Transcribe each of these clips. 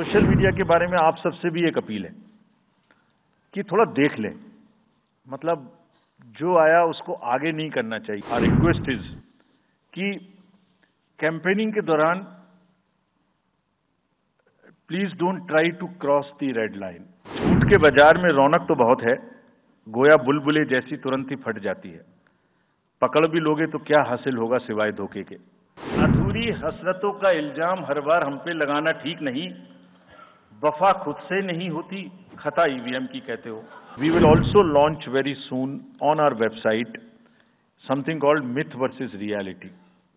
Social media के बारे में आप सबसे भी एक अपील है कि थोड़ा देख लें। मतलब जो आया उसको आगे नहीं करना चाहिए। आर रिक्वेस्ट इज़ कि कैंपेनिंग के दौरान please don't try to cross the red line झूठ के बाज़ार में रौनक तो बहुत है, गोया बुलबुले जैसी तुरंत ही फट जाती है। पकड़ भी लोगे तो क्या हासिल होगा सिवाय धोखे के? अधूरी हसरतों का इल्ज़ाम हर बार हम पे लगाना ठीक नहीं। वफा खुद से नहीं होती, खता ईवीएम की कहते हो। We will also launch very soon on our website something called myth versus reality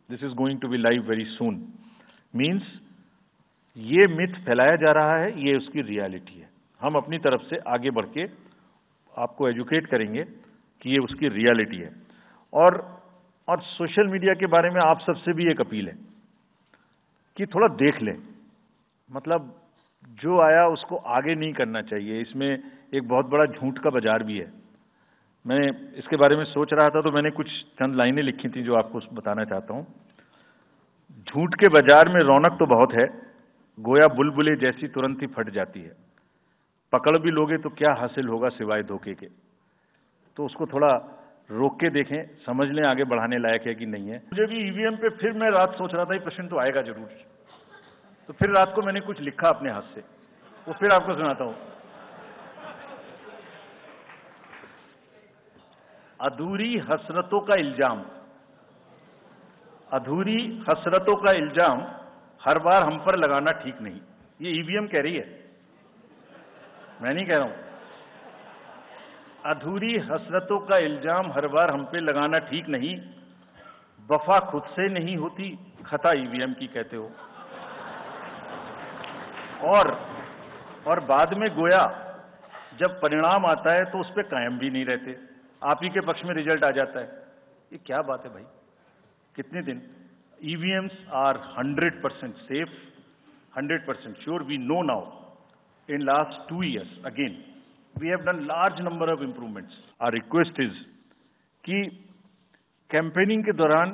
this is going to be live very soon means ये मिथ फैलाया जा रहा है, ये उसकी रियलिटी है। हम अपनी तरफ़ से आगे बढ़ के आपको एजुकेट करेंगे कि ये उसकी रियलिटी है। और और सोशल मीडिया के बारे में आप सबसे भी एक अपील है कि थोड़ा देख लें। मतलब जो आया उसको आगे नहीं करना चाहिए। इसमें एक बहुत बड़ा झूठ का बाज़ार भी है। मैं इसके बारे में सोच रहा था तो मैंने कुछ चंद लाइनें लिखी थी जो आपको बताना चाहता हूँ। झूठ के बाज़ार में रौनक तो बहुत है, गोया बुलबुले जैसी तुरंत ही फट जाती है। पकड़ भी लोगे तो क्या हासिल होगा सिवाय धोखे के? तो उसको थोड़ा रोक के देखें, समझ लें आगे बढ़ाने लायक है कि नहीं है। मुझे भी ईवीएम पे फिर मैं रात सोच रहा था, ये प्रश्न तो आएगा ज़रूर। तो फिर रात को मैंने कुछ लिखा अपने हाथ से। वो फिर आपको सुनाता हूँ। अधूरी हसरतों का इल्ज़ाम। अधूरी हसरतों का इल्ज़ाम हर बार हम पर लगाना ठीक नहीं। ये ईवीएम कह रही है। मैं नहीं कह रहा हूँ। अधूरी हसरतों का इल्ज़ाम हर बार हम पे लगाना ठीक नहीं। वफा खुद से नहीं होती, खता ईवीएम की कहते हो। और और बाद में गोया, जब परिणाम आता है तो उस पर कायम भी नहीं रहते। आप ही के पक्ष में रिज़ल्ट आ जाता है। ये क्या बात है भाई? कितने दिन? EVMs are 100 percent safe 100 percent sure we know now in last two years again we have done large number of improvements our request is कि कैंपेनिंग के दौरान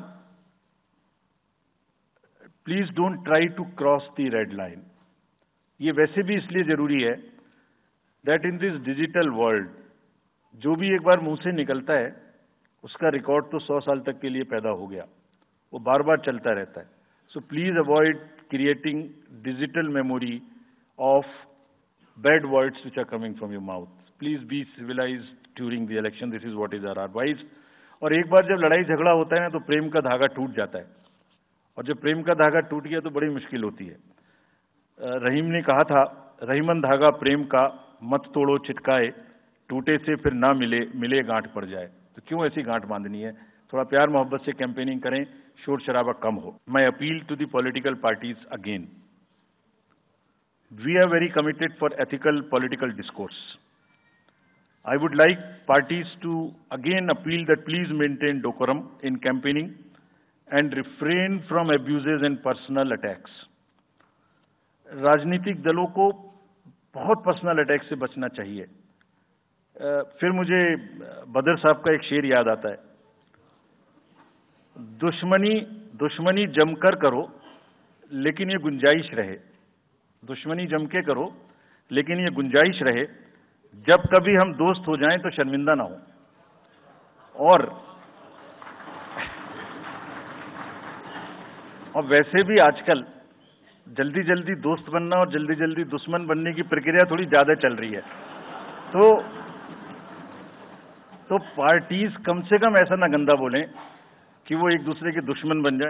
please don't try to cross the red line ये वैसे भी इसलिए ज़रूरी है that in this digital world जो भी एक बार मुँह से निकलता है, उसका रिकॉर्ड तो सौ साल तक के लिए पैदा हो गया वो बार बार चलता रहता है so please avoid creating digital memory of bad words which are coming from your mouth. Please be civilized during the election. This is what is our advice. और एक बार जब लड़ाई झगड़ा होता है ना तो प्रेम का धागा टूट जाता है और जब प्रेम का धागा टूट गया तो बड़ी मुश्किल होती है रहीम ने कहा था, रहीमन धागा प्रेम का मत तोड़ो, चिटकाए, टूटे से फिर ना मिले मिले गांठ पड़ जाए। तो क्यों ऐसी गांठ बांधनी है? थोड़ा प्यार मोहब्बत से कैंपेनिंग करें, शोर शराबा कम हो। My appeal to the political parties again we are very committed for ethical political discourse I would like parties to again appeal that please maintain decorum in campaigning and refrain from abuses and personal attacks राजनीतिक दलों को बहुत personal attack से बचना चाहिए। फिर मुझे बदर साहब का एक शेर याद आता है। दुश्मनी दुश्मनी जमकर करो, लेकिन ये गुंजाइश रहे। दुश्मनी जम के करो, लेकिन ये गुंजाइश रहे। जब कभी हम दोस्त हो जाएँ तो शर्मिंदा ना हो। और और वैसे भी आजकल जल्दी जल्दी दोस्त बनना और जल्दी जल्दी दुश्मन बनने की प्रक्रिया थोड़ी ज़्यादा चल रही है। तो तो पार्टीज़ कम से कम ऐसा ना गंदा बोलें कि वो एक दूसरे के दुश्मन बन जाए।